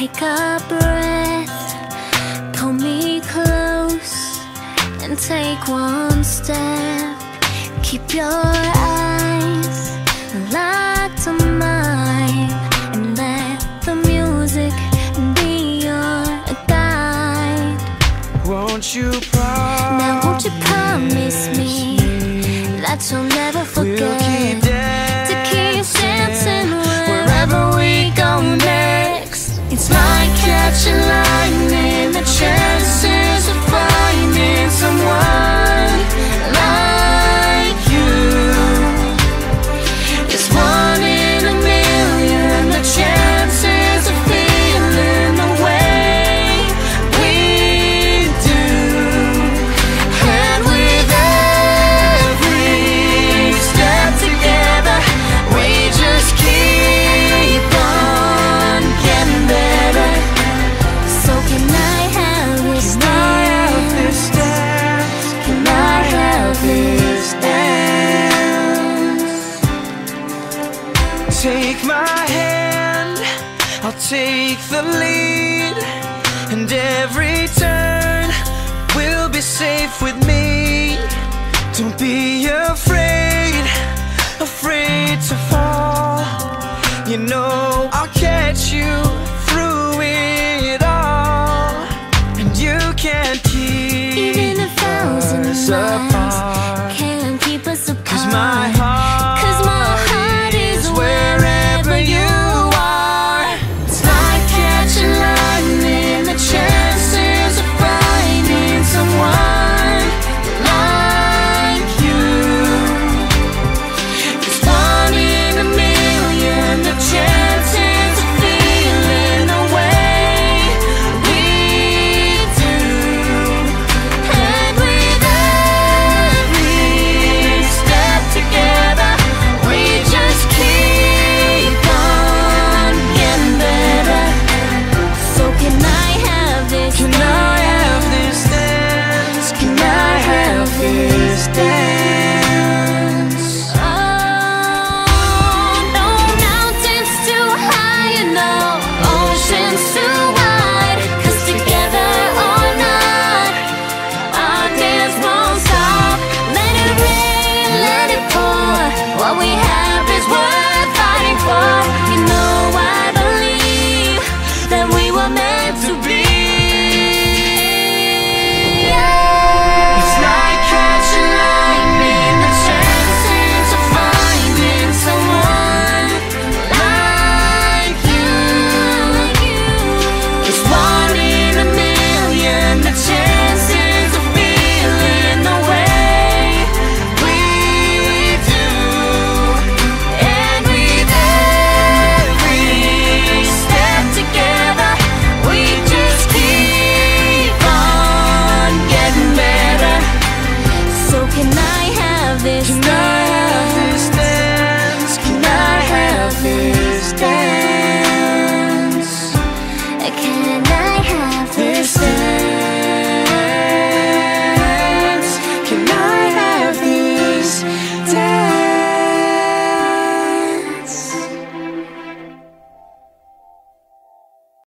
take a breath, pull me close, and take one step. Keep your eyes locked on mine, and let the music be your guide. Won't you promise? Now, won't you promise me that you'll never forget? Catching lightning, the chances Take my hand, I'll take the lead, and every turn will be safe with me. Don't be afraid, afraid to fall. You know I'll catch you through it all, and you can't keep Even a thousand us apart. can